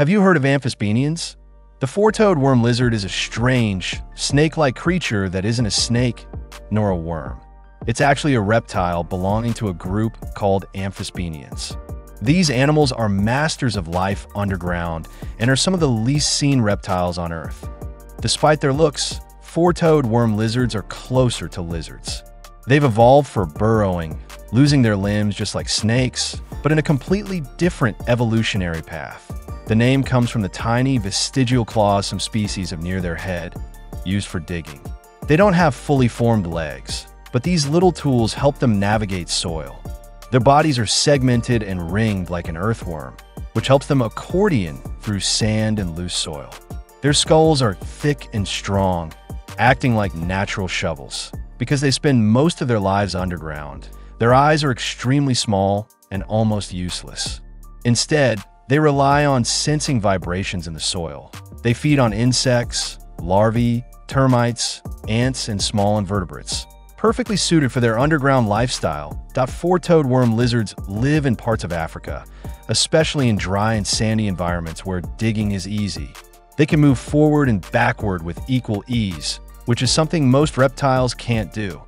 Have you heard of amphisbaenians? The four-toed worm lizard is a strange, snake-like creature that isn't a snake nor a worm. It's actually a reptile belonging to a group called amphisbaenians. These animals are masters of life underground and are some of the least seen reptiles on Earth. Despite their looks, four-toed worm lizards are closer to lizards. They've evolved for burrowing, losing their limbs just like snakes, but in a completely different evolutionary path. The name comes from the tiny vestigial claws some species have near their head, used for digging. They don't have fully formed legs, but these little tools help them navigate soil. Their bodies are segmented and ringed like an earthworm, which helps them accordion through sand and loose soil. Their skulls are thick and strong, acting like natural shovels. Because they spend most of their lives underground, their eyes are extremely small and almost useless. Instead, they rely on sensing vibrations in the soil. They feed on insects, larvae, termites, ants, and small invertebrates. Perfectly suited for their underground lifestyle, four-toed worm lizards live in parts of Africa, especially in dry and sandy environments where digging is easy. They can move forward and backward with equal ease, which is something most reptiles can't do.